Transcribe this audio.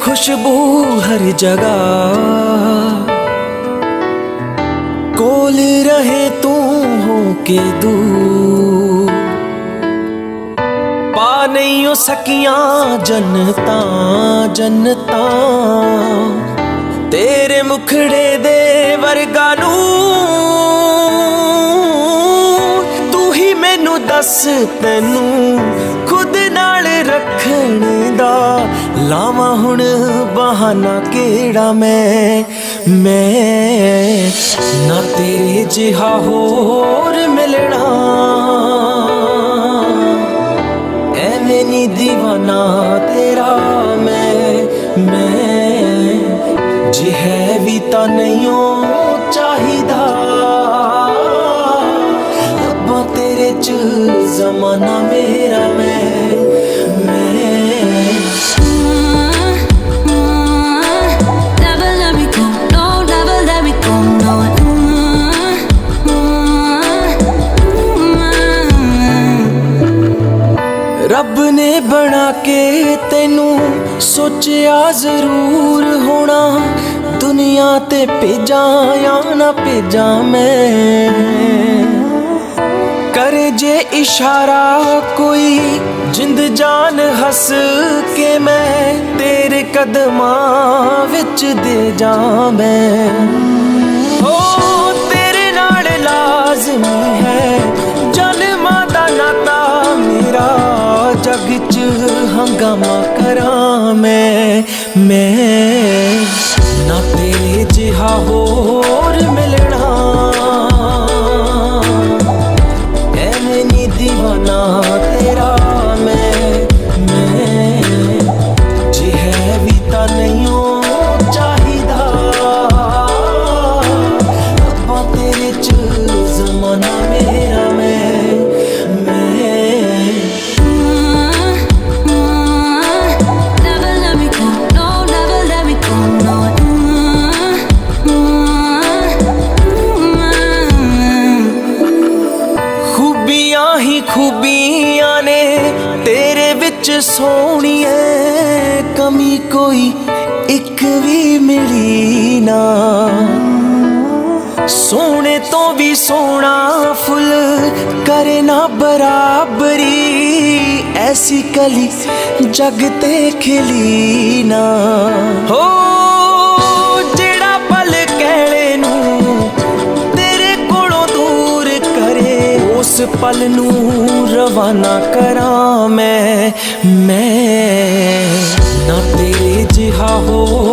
ਖੁਸ਼ਬੂ ਹਰ ਜਗ੍ਹਾ। ਕੋਲ ਰਹੇ ਤੂੰ ਹੋ ਕੇ ਦੂਰ। ਪਾ ਨਹੀਂ ਹੋ ਸਕੀਆਂ ਜਨਤਾਂ ਜਨਤਾਂ। ਤੇਰੇ ਮੁਖੜੇ ਦੇ ਵਰਗਾ ਨੂੰ ਤੂੰ ਹੀ ਮੈਨੂੰ ਦੱਸ ਤੈਨੂੰ ਹੁਣ ਬਹਾਨਾ ਕਿਹੜਾ ਮੈਂ ਮੈਂ ਨਾ ਤੇਰੇ ਜਿਹਾ ਹੋਰ ਮਿਲਣਾ। ਐਵੇਂ ਨੀ دیਵਾਨਾ ਤੇਰਾ ਮੈਂ ਮੈਂ ਜੇ ਹੈ ਵੀ ਤਾਂ ਨਹੀਂ ਉਹ ਰੱਬ ਨੇ ਬਣਾ ਕੇ ਤੈਨੂੰ ਸੋਚਿਆ ਜ਼ਰੂਰ ਹੋਣਾ। ਦੁਨੀਆ ਤੇ ਭੇਜਾਂ ਜਾਂ ਨਾ ਭੇਜਾਂ ਮੈਂ। ਕਰੇ ਜੇ ਇਸ਼ਾਰਾ ਕੋਈ, ਜਿੰਦ ਜਾਨ ਹੱਸ ਕੇ ਮੈਂ ਤੇਰੇ ਕਦਮਾਂ ਵਿੱਚ ਦੇ ਜਾਂ ਮੈਂ। ਹੋ ਤੇਰੇ ਨਾਲ ਲਾਜ਼ਮੀ ਹੰਗਾਮਾ ਕਰਾਂ ਮੈਂ ਮੈਂ ਨਾ ਤੇਰੇ ਜਿਹਾ ਹੋ ਖੂਬੀਆਂ ਨੇ ਤੇਰੇ ਵਿੱਚ ਸੋਹਣੀਏ, ਕਮੀ ਕੋਈ ਇੱਕ ਵੀ ਮਿਲੀ ਨਾ। ਸੋਹਣੇ ਤੋਂ ਵੀ ਸੋਹਣਾ ਫੁੱਲ ਕਰੇ ਨਾ ਬਰਾਬਰੀ, ਐਸੀ ਕਲੀ ਜਗ ਤੇ ਖਿਲੀ ਨਾ। ਹੋ ਪਲ ਨੂੰ ਰਵਾਨਾ ਕਰਾਂ ਮੈਂ ਮੈਂ ਨਾ ਤੇਰੇ ਜਿਹਾ ਹੋਰ